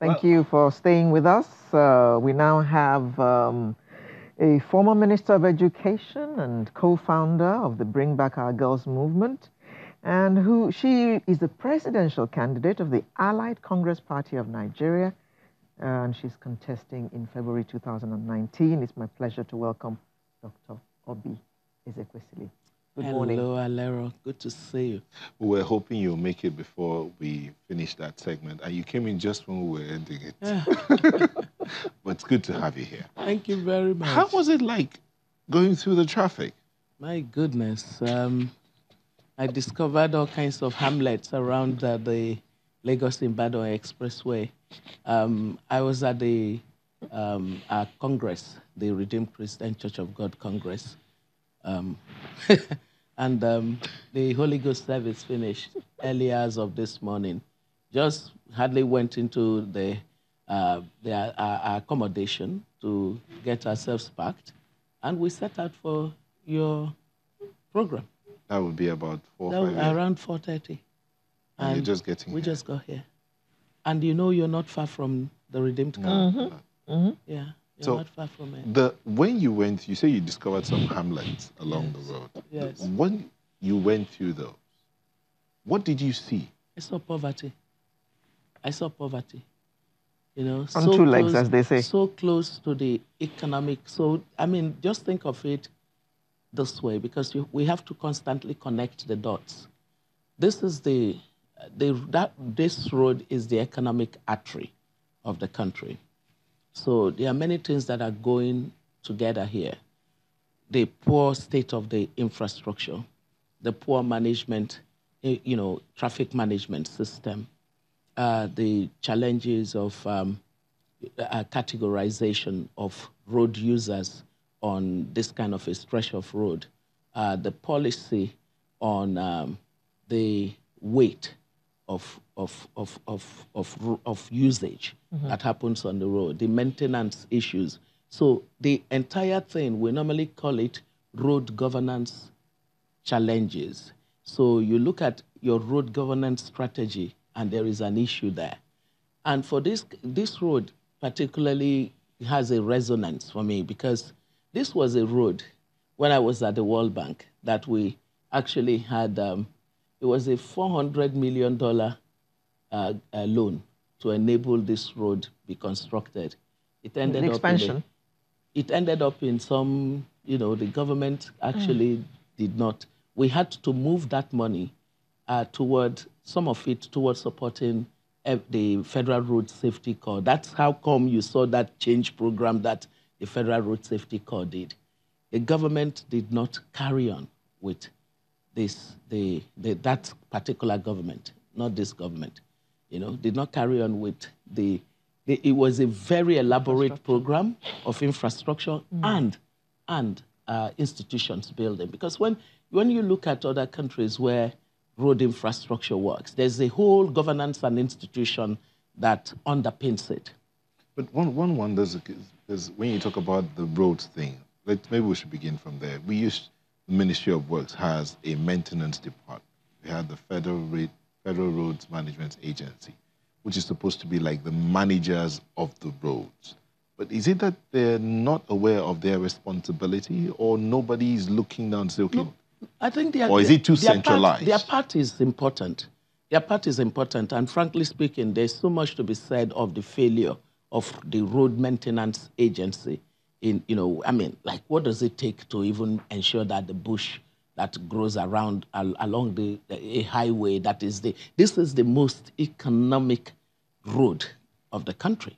Thank well, you for staying with us. Uh, we now have um, a former Minister of Education and co-founder of the Bring Back Our Girls movement, and who she is the presidential candidate of the Allied Congress Party of Nigeria, and she's contesting in February 2019. It's my pleasure to welcome Dr. Oby Ezekwesili. Good Hello, morning. Hello, Alero. Good to see you. We were hoping you'll make it before we finish that segment, and you came in just when we were ending it. but it's good to have you here. Thank you very much. How was it like going through the traffic? My goodness. Um, I discovered all kinds of hamlets around uh, the Lagos Ibadan Expressway. Um, I was at the um, Congress, the Redeemed Christian Church of God Congress. Um, And um, the Holy Ghost service finished early hours of this morning. Just hardly went into the, uh, the uh, accommodation to get ourselves packed, and we set out for your program. That would be about four. That five around four thirty. And, and you're just getting. We here. just got here, and you know you're not far from the Redeemed Camp. Mm-hmm. Mm-hmm. Yeah. You're so not far from it. The when you went, you say you discovered some hamlets along yes. the road. Yes. When you went through those, what did you see? I saw poverty. I saw poverty. You know, on so two close, legs, as they say. So close to the economic. So I mean, just think of it this way, because you, we have to constantly connect the dots. This is the, the that this road is the economic artery of the country. So there are many things that are going together here. The poor state of the infrastructure, the poor management, eh, you know, traffic management system, uh, the challenges of um, uh, categorization of road users on this kind of a stretch of road, uh, the policy on um, the weight of, of, of, of, of, of usage mm-hmm. that happens on the road, the maintenance issues. So the entire thing, we normally call it road governance challenges. So you look at your road governance strategy, and there is an issue there. And for this, this road particularly has a resonance for me because this was a road when I was at the World Bank that we actually had um, it was a $400 million uh, uh, loan to enable this road be constructed. It ended expansion. up in it ended up in some, you know, the government actually mm. did not. We had to move that money uh, toward some of it towards supporting the Federal Road Safety Corps. That's how come you saw that change program that the Federal Road Safety Corps did. The government did not carry on with this, the, the, that particular government, not this government, you know, did not carry on with the, the it was a very elaborate program of infrastructure mm. and, and uh, institutions building. Because when, when you look at other countries where road infrastructure works, there's a whole governance and institution that underpins it. But one, one wonders, is when you talk about the roads thing, let, maybe we should begin from there. We used the Ministry of Works has a maintenance department. We have the Federal, Federal Roads Management Agency, which is supposed to be like the managers of the roads. But is it that they're not aware of their responsibility or nobody is looking down and say, okay, no, I think they are, or is it too their centralized? Part, their part is important. Their part is important. And frankly speaking, there's so much to be said of the failure of the road maintenance agency in, you know, I mean, like, what does it take to even ensure that the bush that grows around al along the, a highway that is the, this is the most economic road of the country,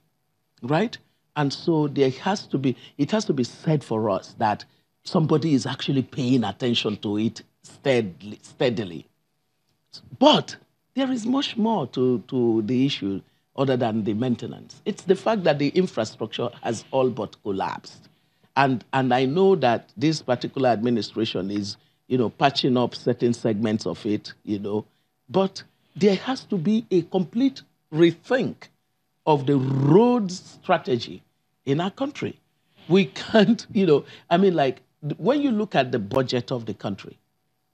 right? And so there has to be, it has to be said for us that somebody is actually paying attention to it steadily. steadily. But there is much more to, to the issue other than the maintenance. It's the fact that the infrastructure has all but collapsed. And, and I know that this particular administration is, you know, patching up certain segments of it, you know, but there has to be a complete rethink of the road strategy in our country. We can't, you know, I mean, like, when you look at the budget of the country,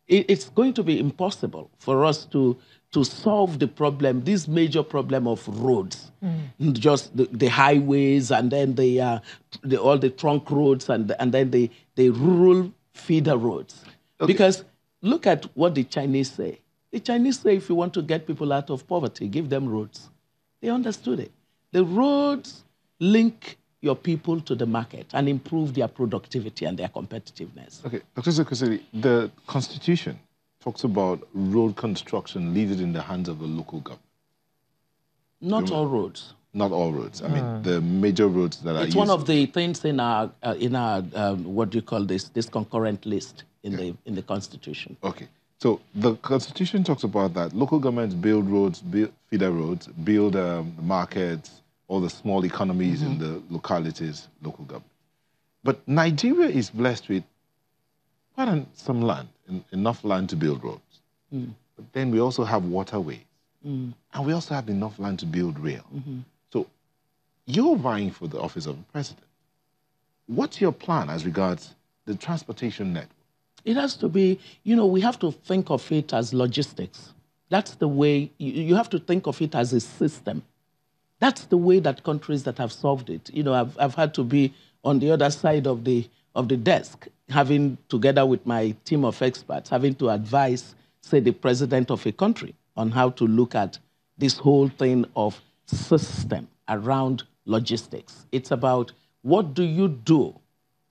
it, it's going to be impossible for us to to solve the problem, this major problem of roads, mm. just the, the, highways and then the, uh, the, all the trunk roads and, and then the, the rural feeder roads. Okay. Because look at what the Chinese say. The Chinese say if you want to get people out of poverty, give them roads. They understood it. The roads link your people to the market and improve their productivity and their competitiveness. Okay, Dr. Ezekwesili, the Constitution talks about road construction, leave it in the hands of the local government. Not all roads. Not all roads. I mean, hmm. the major roads that it's are. It's one of the things in our uh, in our um, what do you call this this concurrent list in okay. the in the constitution. Okay. So the constitution talks about that local governments build roads, build feeder roads, build um, markets, all the small economies mm -hmm. in mm-hmm. the localities, local government. But Nigeria is blessed with quite some land enough land to build roads. Mm. But then we also have waterways. Mm. And we also have enough land to build rail. -hmm. So you're vying for the office of the president. What's your plan as regards the transportation network? It has to be, you know, we have to think of it as logistics. That's the way, you, have to think of it as a system. That's the way that countries that have solved it. You know, I've, I've had to be on the other side of the, of the desk having, together with my team of experts, having to advise, say, the president of a country on how to look at this whole thing of system around logistics. It's about what do you do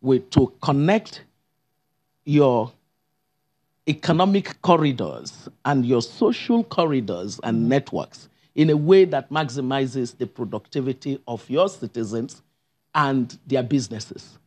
with, to connect your economic corridors and your social corridors and networks in a way that maximizes the productivity of your citizens and their businesses.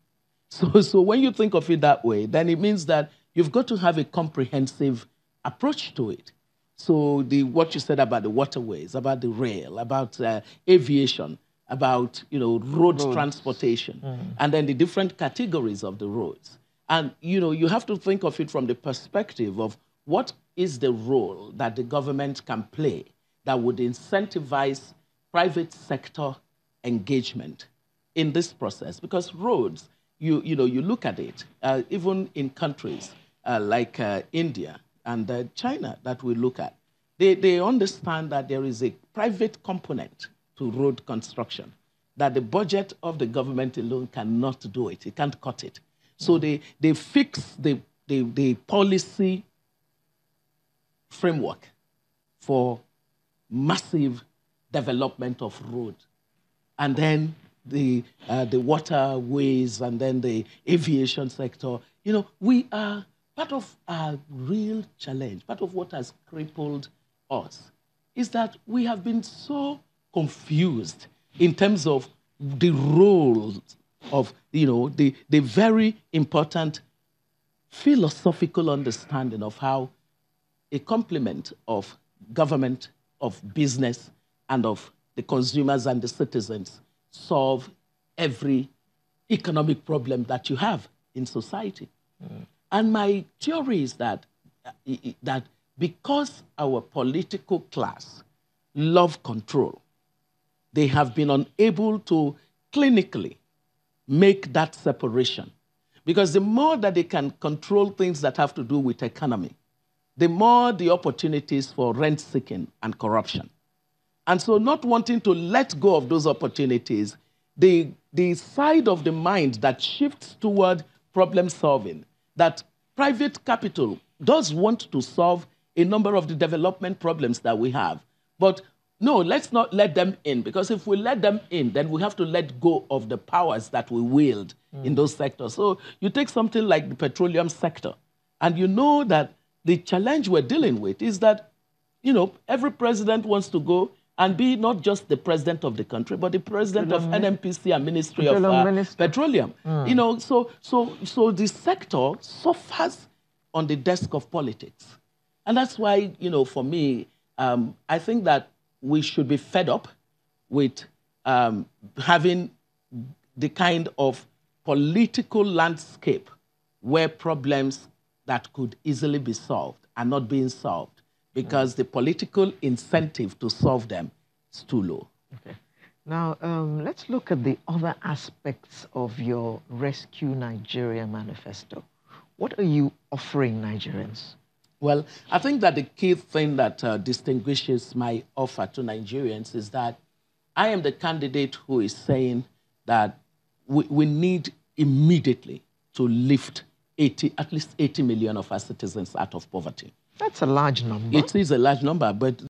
So, so when you think of it that way, then it means that you've got to have a comprehensive approach to it. So the what you said about the waterways, about the rail, about uh, aviation, about you know road roads. transportation, mm. and then the different categories of the roads. And you know you have to think of it from the perspective of what is the role that the government can play that would incentivize private sector engagement in this process, because roads you, you know, you look at it, uh, even in countries uh, like uh, India and uh, China that we look at, they, they understand that there is a private component to road construction, that the budget of the government alone cannot do it. It can't cut it. So they, they fix the, the, the policy framework for massive development of road. And then the, uh, the waterways and then the aviation sector. You know, we are part of our real challenge, part of what has crippled us, is that we have been so confused in terms of the roles of, you know, the, the very important philosophical understanding of how a complement of government, of business, and of the consumers and the citizens solve every economic problem that you have in society. Mm. And my theory is that, that because our political class love control, they have been unable to clinically make that separation. Because the more that they can control things that have to do with economy, the more the opportunities for rent seeking and corruption. And so, not wanting to let go of those opportunities, the, the side of the mind that shifts toward problem solving, that private capital does want to solve a number of the development problems that we have. But no, let's not let them in, because if we let them in, then we have to let go of the powers that we wield mm. in those sectors. So you take something like the petroleum sector, and you know that the challenge we're dealing with is that, you know, every president wants to go and be not just the president of the country, but the president of NNPC and Ministry of uh, Petroleum. Mm. You know, so so so the sector suffers on the desk of politics, and that's why you know, for me, um, I think that we should be fed up with um, having the kind of political landscape where problems that could easily be solved are not being solved because the political incentive to solve them is too low. Okay. Now, um, let's look at the other aspects of your Rescue Nigeria manifesto. What are you offering Nigerians? Well, I think that the key thing that uh, distinguishes my offer to Nigerians is that I am the candidate who is saying that we, we need immediately to lift 80, at least 80 million of our citizens out of poverty. That's a large number. It is a large number, but